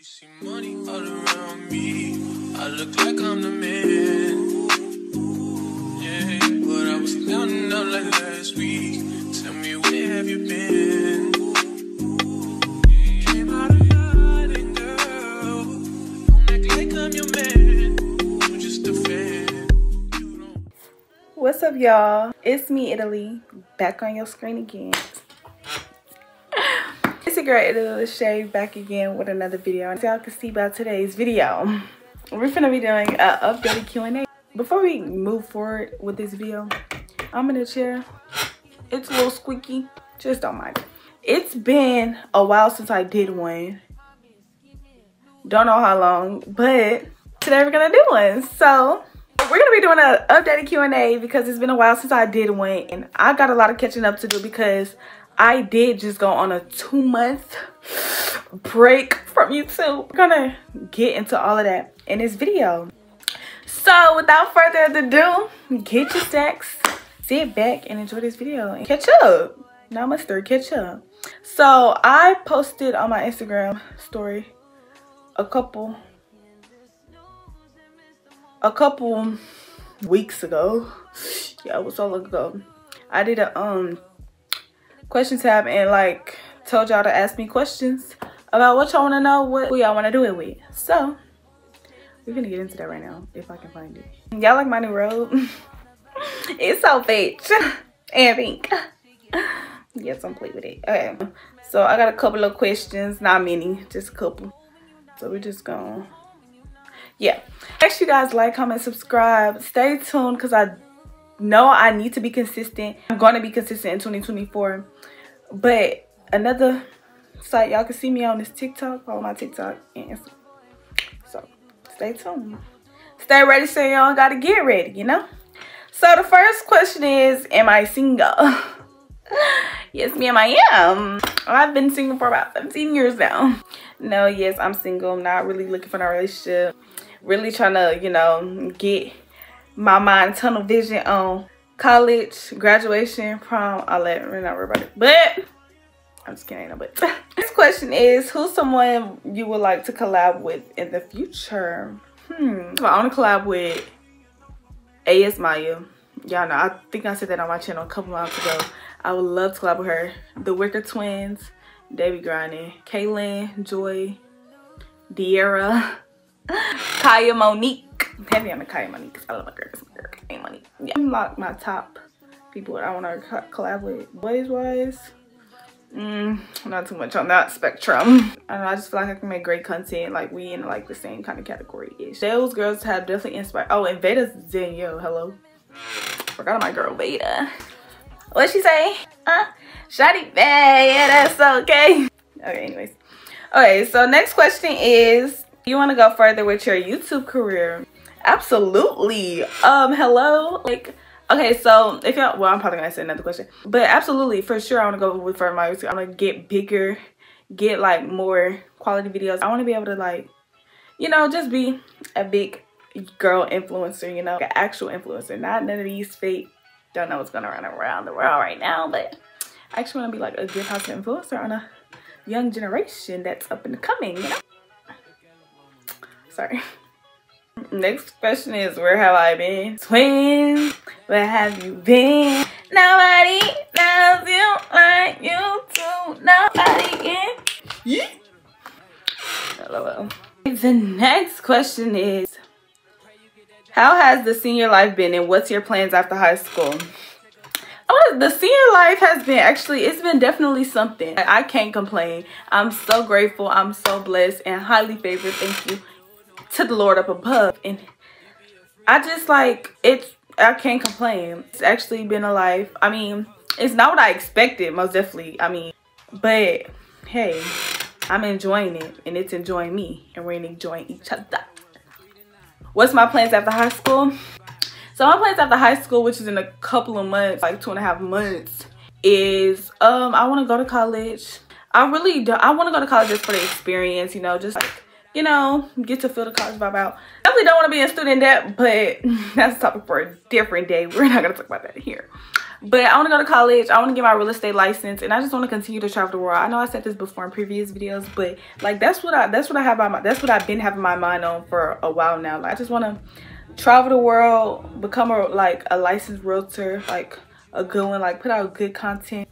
She see money all around me. I look like I'm the man. Yeah, but I was like last week. Tell me where have you been? What's up, y'all? It's me, Italy, back on your screen again. Your girl, Italy Shade, back again with another video. As y'all can see by today's video, we're gonna be doing an updated Q&A. Before we move forward with this video, I'm in a chair. It's a little squeaky, just don't mind it. It's been a while since I did one. Don't know how long, but today we're gonna do one. So we're gonna be doing an updated Q&A because it's been a while since I did one and I got a lot of catching up to do because I did just go on a two month break from YouTube. We're gonna get into all of that in this video. So without further ado, get your stacks, sit back and enjoy this video and catch up. Story, catch up. So I posted on my Instagram story a couple a couple weeks ago. Yeah, it was so long ago. I did a um question tab and like told y'all to ask me questions about what y'all want to know, what y'all want to do it with. So we're gonna get into that right now if I can find it. Y'all like my new robe? it's so fake and pink. Yes, I'm play with it. Okay, so I got a couple of questions, not many, just a couple. So we're just gonna yeah make sure you guys like comment subscribe stay tuned because i know i need to be consistent. I'm going to be consistent in 2024 but another site y'all can see me on this tiktok follow my tiktok and so stay tuned. Stay ready so y'all gotta get ready you know? So the first question is am i single? Yes ma'am i am. I've been single for about 17 years now. No yes i'm single. I'm not really looking for a relationship. Really trying to, you know, get my mind tunnel vision on college, graduation, prom, all that. We're not worried it. But I'm just kidding, but. this question is who's someone you would like to collab with in the future? Hmm. I want to collab with AS Maya. Y'all know, I think I said that on my channel a couple months ago. I would love to collab with her. The Wicker Twins, Debbie Grinding, Kaylin, Joy, De'Ara. Kaya Monique. Heavy on the Kaya money because I love my girl. That's my girl. Kaya Monique. Yeah. I'm like my top people that I want to collab with. Boys wise, mm, not too much on that spectrum. I know. I just feel like I can make great content. Like we in like the same kind of category ish. Those girls have definitely inspired. Oh, and Veda's Danielle. Hello. Forgot my girl Veda. What she say? Huh? Shotty bad. Yeah, that's okay. Okay, anyways. Okay, so next question is you want to go further with your youtube career absolutely. Um hello? Like okay so if y'all well i'm probably gonna say another question but absolutely for sure i want to go with further my youtube i'm gonna get bigger get like more quality videos. I want to be able to like you know just be a big girl influencer you know like an actual influencer not none of these fake don't know what's gonna run around the world right now but i actually want to be like a good positive influencer on a young generation that's up and coming you know? Sorry. Next question is where have I been? Twins, where have you been? Nobody knows you like you too. Nobody can. Yeah. LOL. The next question is how has the senior life been and what's your plans after high school? Oh, the senior life has been actually it's been definitely something i can't complain i'm so grateful i'm so blessed and highly favored thank you to the Lord up above. And I just like, it's, I can't complain. It's actually been a life. I mean, it's not what I expected, most definitely. I mean, but hey, I'm enjoying it and it's enjoying me and we're enjoying each other. What's my plans after high school? So my plans after high school, which is in a couple of months, like two and a half months, is um I want to go to college. I really do. I want to go to college just for the experience, you know, just like you know, get to feel the college vibe out. Definitely don't want to be in student debt, but that's a topic for a different day. We're not going to talk about that here. but I want to go to college. I want to get my real estate license, and I just want to continue to travel the world. I know I said this before in previous videos, but like that's what I that's what I have my that's what I've been having my mind on for a while now. Like I just want to travel the world, become a like a licensed realtor, like a good one, like put out good content,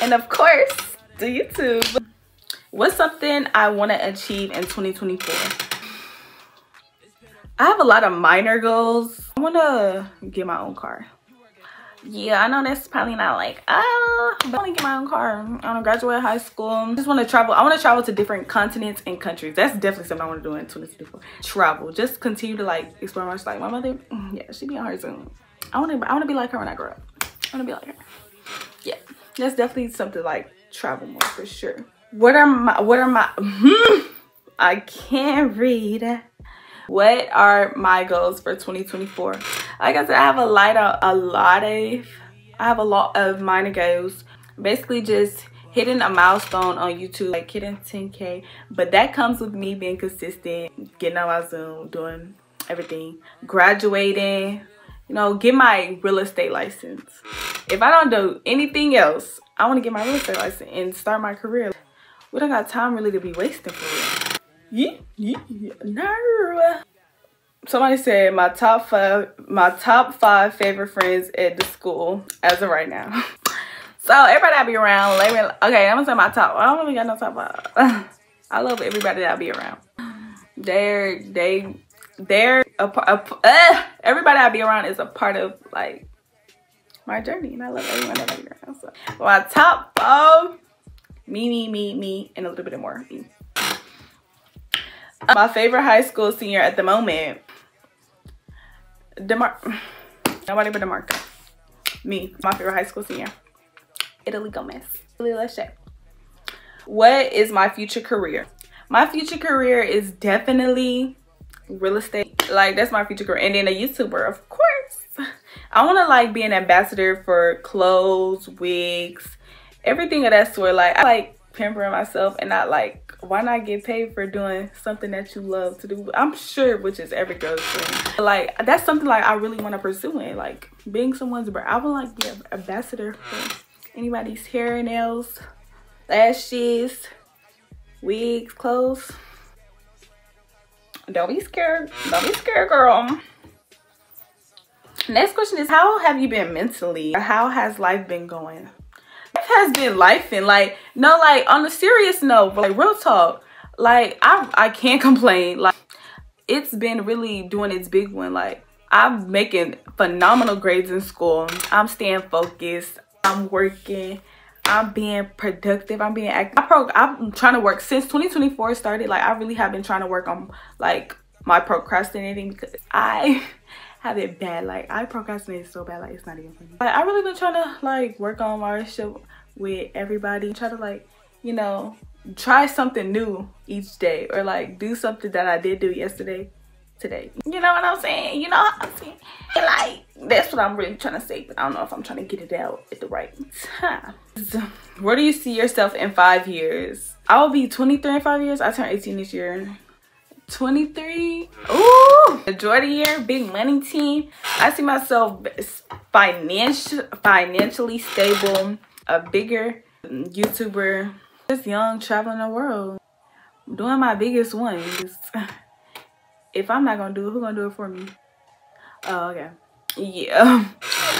and of course do YouTube. What's something I want to achieve in 2024? I have a lot of minor goals. I want to get my own car. Yeah i know that's probably not like ah but i want to get my own car. I want to graduate high school. I just want to travel i want to travel to different continents and countries. That's definitely something i want to do in 2024 travel. Just continue to like explore my like my mother. Mm, yeah she be on her zoom i want to i want to be like her when i grow up. I want to be like her. Yeah that's definitely something like travel more for sure what are my what are my hmm, i can't read. What are my goals for 2024 like i said i have a lot of a lot of i have a lot of minor goals. Basically just hitting a milestone on youtube like hitting 10k but that comes with me being consistent getting on my zoom doing everything graduating you know get my real estate license. If i don't do anything else i want to get my real estate license and start my career we don't got time really to be wasting for it yeah, yeah, no. Somebody said my top five, my top five favorite friends at the school as of right now. So everybody I be around, let me. Okay, I'm gonna say my top. I don't really got no top five. I love everybody that I be around. They're they they're a, a uh, everybody I be around is a part of like my journey, and I love everyone that I be around. So my top five, me, me, me, me, and a little bit more me. My favorite high school senior at the moment, Demar, nobody but Demarco. Me, my favorite high school senior, Italy Gomez, Italy Lashai. What is my future career? My future career is definitely real estate. Like that's my future career. And then a YouTuber, of course. I want to like be an ambassador for clothes, wigs, everything of that sort. Like I like pampering myself and not like why not get paid for doing something that you love to do? I'm sure which is every girl's dream. Like that's something like i really want to pursue in like being someone's brand i would like be an ambassador for anybody's hair and nails lashes wigs clothes. Don't be scared. Don't be scared girl. Next question is how have you been mentally? How has life been going has been life and like no like on a serious note like real talk like i i can't complain like it's been really doing its big one like i'm making phenomenal grades in school i'm staying focused i'm working i'm being productive i'm being active. I pro i'm trying to work since 2024 started like i really have been trying to work on like my procrastinating because i have it bad. Like i procrastinate so bad like it's not even funny. Like i really been trying to like work on my relationship with everybody try to like you know try something new each day or like do something that i did do yesterday today. You know what i'm saying? You know what i'm saying? And like that's what i'm really trying to say but i don't know if i'm trying to get it out at the right time. Where do you see yourself in five years? I will be 23 in five years. I turn 18 this year 23 Ooh, the year big money team i see myself financial financially stable a bigger YouTuber, just young, traveling the world, doing my biggest one. if I'm not gonna do it, who gonna do it for me? Oh, okay. Yeah.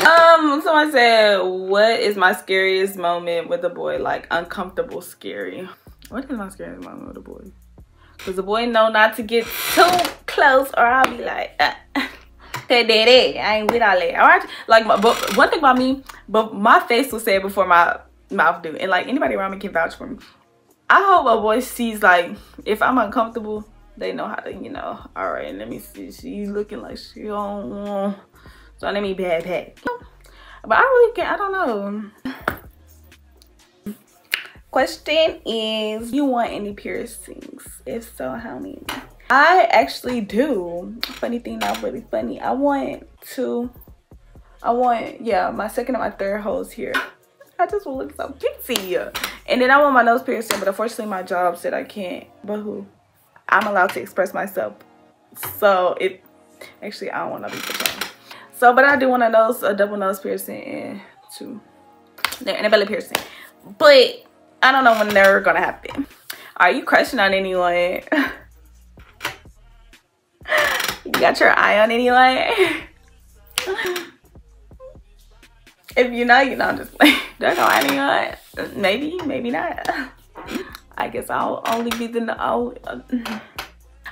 um, someone said, what is my scariest moment with a boy? Like uncomfortable, scary. What is my scariest moment with a boy? Cause the boy know not to get too close or I'll be like, uh, daddy, I ain't with all that. All right, like, but one thing about me, but my face will say before my mouth do, and like anybody around me can vouch for me. I hope a boy sees like if I'm uncomfortable, they know how to, you know. All right, let me see. She's looking like she don't want. So let me bad bad. But I really can't. I don't know. Question is, you want any piercings? If so, how many? I actually do. Funny thing, not really funny. I want to, I want, yeah, my second and my third holes here. I just will look so pretty. And then I want my nose piercing, but unfortunately my job said I can't. But who? I'm allowed to express myself. So it, actually I don't want to be pretend. So, but I do want a nose, a double nose piercing and to and a belly piercing. But I don't know when they're gonna happen. Are you crushing on anyone? you got your eye on anyone? if you know, you know, just like, don't know anyone. Maybe, maybe not. I guess I'll only be the, I'll,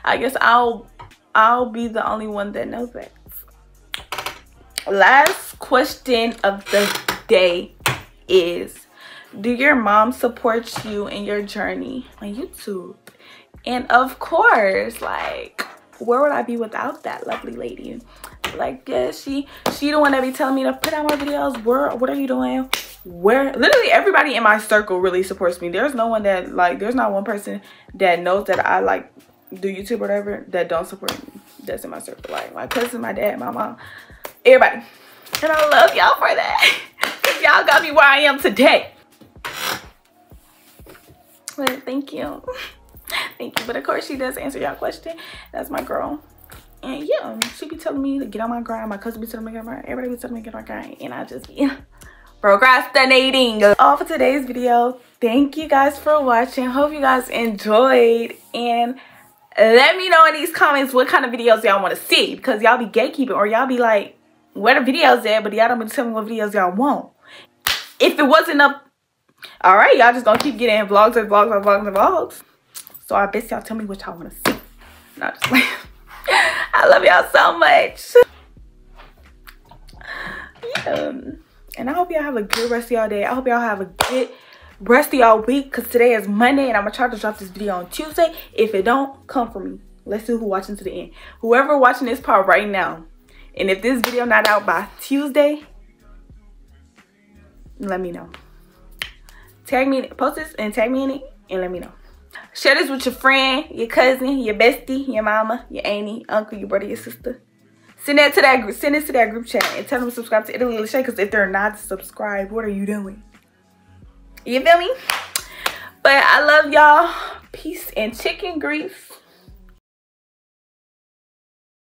I guess I'll, I'll be the only one that knows that. Last question of the day is do your mom support you in your journey on youtube? And of course like where would i be without that lovely lady? Like yeah she she the one that be telling me to put out more videos. Where what are you doing? Where literally everybody in my circle really supports me. There's no one that like there's not one person that knows that i like do youtube or whatever that don't support me. That's in my circle. Like my cousin my dad my mom everybody. And i love y'all for that. Y'all got me where I am today. But thank you. thank you. But of course she does answer y'all question. That's my girl. And yeah, she be telling me to get on my grind. My cousin be telling me to get on my grind. everybody be telling me to get on my grind. And I just be procrastinating. All for today's video. Thank you guys for watching. Hope you guys enjoyed. And let me know in these comments what kind of videos y'all want to see. Because y'all be gatekeeping or y'all be like, where the videos at? But y'all don't be telling me what videos y'all want if it wasn't up all right y'all just gonna keep getting vlogs and vlogs and vlogs and vlogs. So i bet y'all tell me what y'all want to see not just like i love y'all so much. Yeah. and i hope y'all have a good rest of y'all day. I hope y'all have a good rest of y'all week because today is monday and i'm gonna try to drop this video on tuesday. If it don't come for me. Let's see who watching to the end. Whoever watching this part right now. And if this video not out by tuesday let me know. Tag me, post this and tag me in it and let me know. Share this with your friend, your cousin, your bestie, your mama, your auntie, uncle, your brother, your sister. Send that to that group, send it to that group chat and tell them to subscribe to Italy Lashai because if they're not subscribed, what are you doing? You feel me? But I love y'all. Peace and chicken grease.